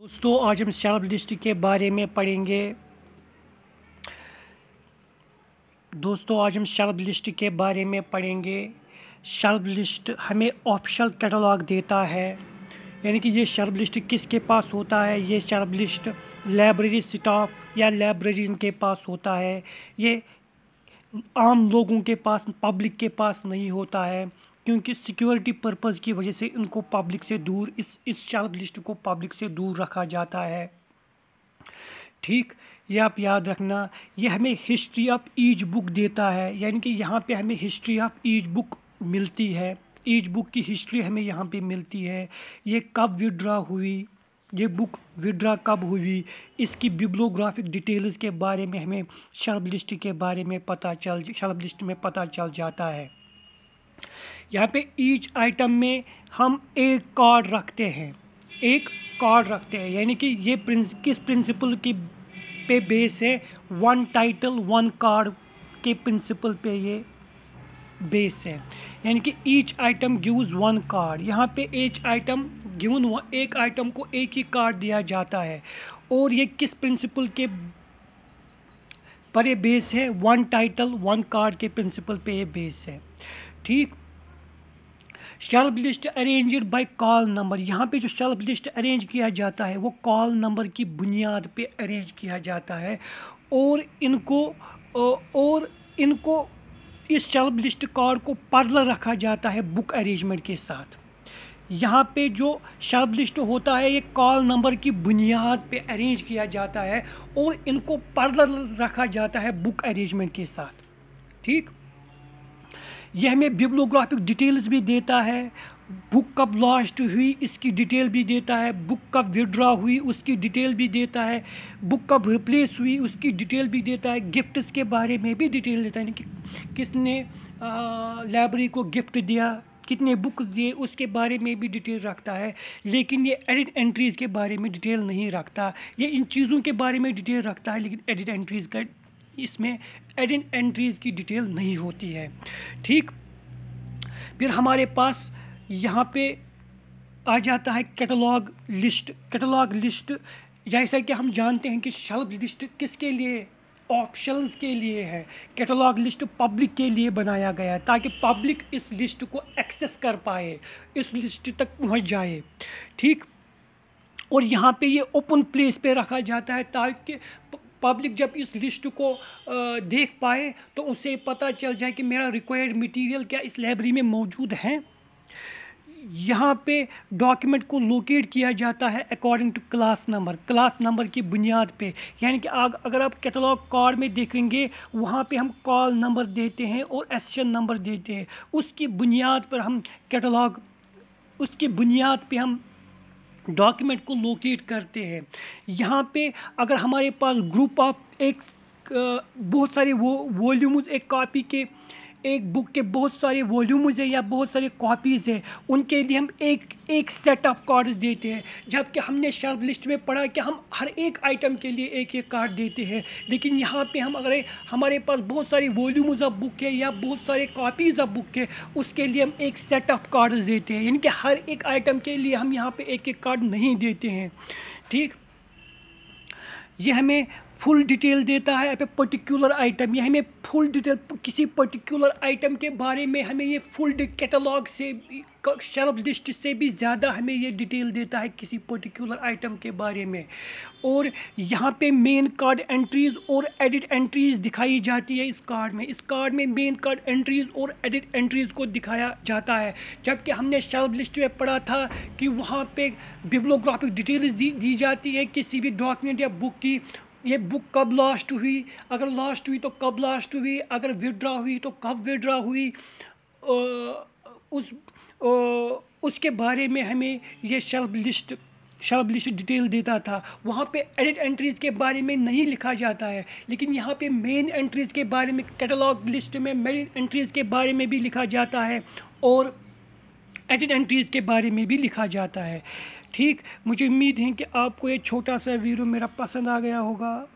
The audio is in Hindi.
दोस्तों, आज हम शेल्फ लिस्ट के बारे में पढ़ेंगे। दोस्तों, आज हम शेल्फ लिस्ट के बारे में पढ़ेंगे। शेल्फ लिस्ट हमें ऑफिशियल कैटलॉग देता है। यानी कि ये शेल्फ लिस्ट किसके पास होता है? ये शेल्फ लिस्ट लाइब्रेरी स्टाफ या लाइब्रेरियन के पास होता है। ये आम लोगों के पास, पब्लिक के पास नहीं होता है। क्योंकि सिक्योरिटी पर्पज़ की वजह से इनको पब्लिक से दूर, इस इस शेल्फ लिस्ट को पब्लिक से दूर रखा जाता है। ठीक? ये आप याद रखना, ये हमें हिस्ट्री ऑफ़ ईज बुक देता है। यानी कि यहाँ पे हमें हिस्ट्री ऑफ़ ईज बुक मिलती है। ईच बुक की हिस्ट्री हमें यहाँ पे मिलती है। ये कब विड्रा हुई? ये बुक विड्रा कब हुई? इसकी बिब्लोग्राफिक डिटेल्स के बारे में हमें शर्ब लिस्ट के बारे में पता चल शर्ब लिस्ट में पता चल जाता है। यहाँ पे ईच आइटम में हम एक कार्ड रखते हैं। एक कार्ड रखते हैं। यानी कि ये प्रिंस किस प्रिंसिपल की पे बेस है? वन टाइटल वन कार्ड के प्रिंसिपल पे ये बेस है। यानी कि each item gives one card यहाँ पे ईच आइटम गिवन एक आइटम को एक ही कार्ड दिया जाता है। और ये किस प्रिंसिपल के पर ये बेस है? वन टाइटल वन कार्ड के प्रिंसिपल पे ये बेस है। ठीक? Shelf list arrange by call number यहाँ पे जो शेल्फ लिस्ट अरेंज किया जाता है, वो कॉल नंबर की बुनियाद पे अरेंज किया जाता है। और इनको और इनको इस शेल्फ लिस्ट कार्ड को पैरेलल रखा जाता है बुक अरेंजमेंट के साथ। यहाँ पे जो शेल्फ लिस्ट होता है, ये कॉल नंबर की बुनियाद पे अरेंज किया जाता है और इनको पैरेलल रखा जाता है बुक अरेंजमेंट के साथ। ठीक? यह हमें बिब्लोग्राफिक डिटेल्स भी देता है बुक कब लॉन्च हुई इसकी डिटेल भी देता है बुक कब विड्रा हुई उसकी डिटेल भी देता है बुक कब रिप्लेस हुई उसकी डिटेल भी देता है गिफ्ट्स के बारे में भी डिटेल देता है। कि किसने लाइब्रेरी को गिफ्ट दिया, कितने बुक्स दिए, उसके बारे में भी डिटेल रखता है, लेकिन ये एडिट एंट्रीज़ के बारे में डिटेल नहीं रखता। ये इन चीज़ों के बारे में डिटेल रखता है, लेकिन एडिट एंट्रीज़ का इसमें एडिट एंट्रीज़ की डिटेल नहीं होती है। ठीक? फिर हमारे पास यहाँ पे आ जाता है कैटलॉग लिस्ट कैटलॉग लिस्ट जैसा कि हम जानते हैं कि शेल्फ लिस्ट किसके लिए? ऑप्शंस के लिए है। कैटलॉग लिस्ट पब्लिक के लिए बनाया गया है ताकि पब्लिक इस लिस्ट को एक्सेस कर पाए, इस लिस्ट तक पहुँच जाए। ठीक? और यहाँ पे ये ओपन प्लेस पे रखा जाता है ताकि पब्लिक जब इस लिस्ट को देख पाए तो उसे पता चल जाए कि मेरा रिक्वायर्ड मटेरियल क्या इस लाइब्रेरी में मौजूद है। यहाँ पे डॉक्यूमेंट को लोकेट किया जाता है according to class number class number की बुनियाद पे यानी कि आग, अगर आप कैटलॉग कार्ड में देखेंगे वहाँ पे हम कॉल नंबर देते हैं और एसेशन नंबर देते हैं। उसकी बुनियाद पर हम कैटलॉग उसकी बुनियाद पे हम डॉक्यूमेंट को लोकेट करते हैं। यहाँ पे अगर हमारे पास ग्रुप ऑफ़ एक बहुत सारे वो वॉल्यूम्स एक कॉपी के एक बुक के बहुत सारे वॉल्यूम्स हैं या बहुत सारे कॉपीज़ हैं, उनके लिए हम एक एक सेट ऑफ़ कार्ड्स देते हैं। जबकि हमने शेल्फ लिस्ट में पढ़ा कि हम हर एक आइटम के लिए एक एक कार्ड देते हैं। लेकिन यहाँ पे हम अगर हमारे पास बहुत सारी वॉल्यूम्स ऑफ़ बुक है या बहुत सारे कॉपीज़ ऑफ़ बुक है, उसके लिए हम एक सेट ऑफ़ कार्ड्स देते हैं। यानी कि हर एक आइटम के लिए हम यहाँ पर एक एक कार्ड नहीं देते हैं। ठीक? ये हमें फुल डिटेल देता है पे पर्टिकुलर आइटम ये हमें फुल डिटेल किसी पर्टिकुलर आइटम के बारे में हमें ये फुल कैटलॉग से शेल्फ लिस्ट से भी ज़्यादा हमें ये डिटेल देता है किसी पर्टिकुलर आइटम के बारे में। और यहाँ पे मेन कार्ड एंट्रीज़ और एडिट एंट्रीज़ दिखाई जाती है इस कार्ड में। इस कार्ड में मेन कार्ड एंट्रीज़ और एडिट एंट्रीज़ को दिखाया जाता है। जबकि हमने शेल्फ लिस्ट में पढ़ा था कि वहाँ पे बिब्लोग्राफिक डिटेल्स दी, दी जाती है। किसी भी डॉक्यूमेंट या बुक की ये बुक कब लास्ट हुई? अगर लास्ट हुई तो कब लास्ट हुई? अगर विड्रा हुई तो कब विड्रा हुई? उस उसके बारे में हमें ये shelf list shelf list detail देता था। वहाँ पे एडिट एंट्रीज़ के बारे में नहीं लिखा जाता है, लेकिन यहाँ पे मेन एंट्रीज़ के बारे में कैटलॉग लिस्ट में मेन एंट्रीज़ के बारे में भी लिखा जाता है और एडिट एंट्रीज़ के बारे में भी लिखा जाता है। ठीक, मुझे उम्मीद है कि आपको ये छोटा सा वीडियो मेरा पसंद आ गया होगा।